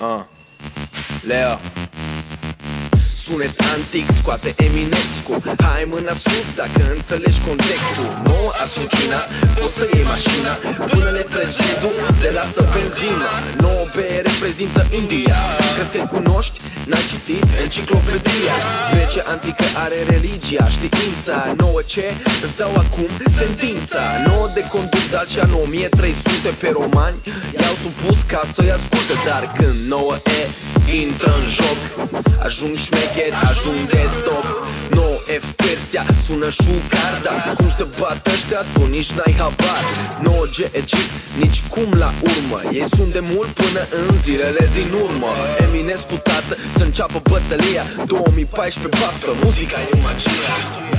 Uh. Leo Sunet antic, scoate Eminescu. Hai mâna sus dacă înțelegi contextul. Nouă China, poți să iei mașina. Până le treci zidul, de lasă benzina. Nouă B reprezintă India. Crezi că cunoști? N-ai citit enciclopedia Grecia antică are religia, știința. Nouă ce? Îți dau acum sentința. Nouă de conduc Dacia 9300 pe romani. I-au supus ca să-i asculte Dar când nouă E intră în joc. Ajung șmecher, ajung de top. No F Persia, sună șucarda Cum se bat ăștia, tu nici n-ai habar. No G Egypt, nici cum la urmă. Ei sunt de mult până în zilele din urmă Eminescu tată, să înceapă bătălia. 2014 baftă, muzica e magia